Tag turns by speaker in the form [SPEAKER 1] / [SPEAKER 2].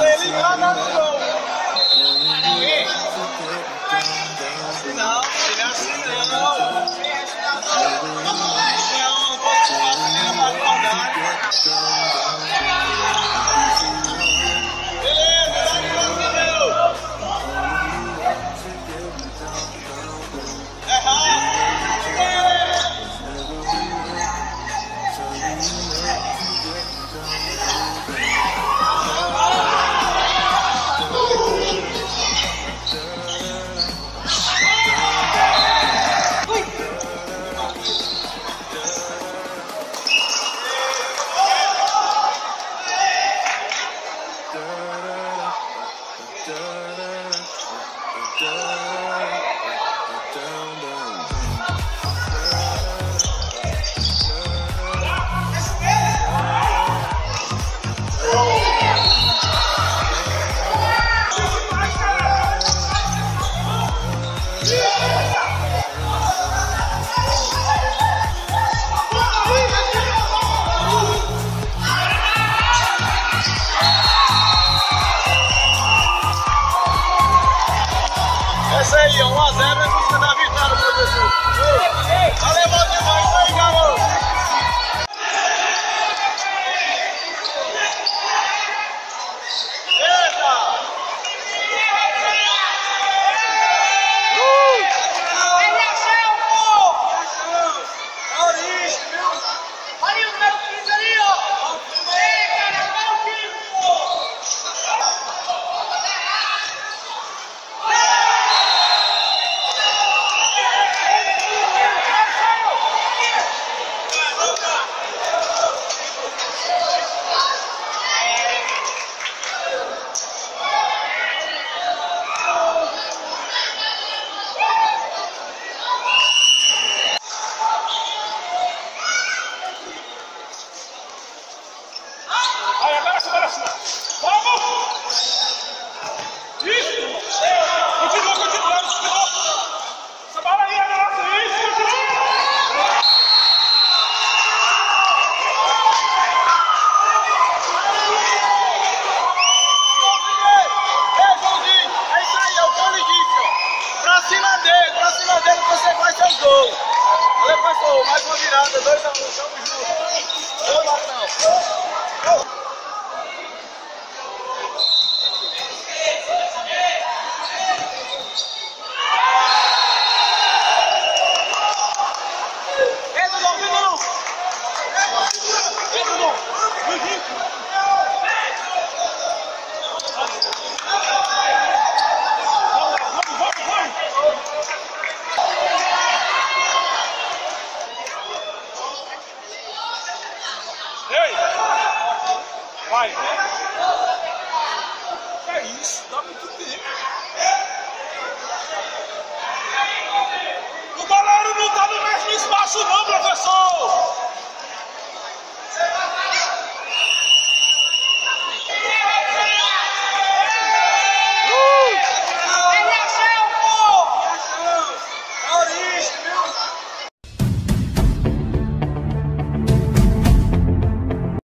[SPEAKER 1] Ele lá Essa aí, 1x0 é Aí,
[SPEAKER 2] agora sim, agora sim. Vamos! Isso! Continua, continua, continua. Essa bola aí, agora isso, continua.
[SPEAKER 1] É isso aí, o que eu lhe disse, ó. Pra cima dele, pra cima dele você vai ser o gol. Valeu, pastor, mais uma virada, 2x1, um, tamo junto. Gol, Latão.
[SPEAKER 2] Vai! É isso? Dá muito tempo. O goleiro não tá no mesmo espaço não, professor!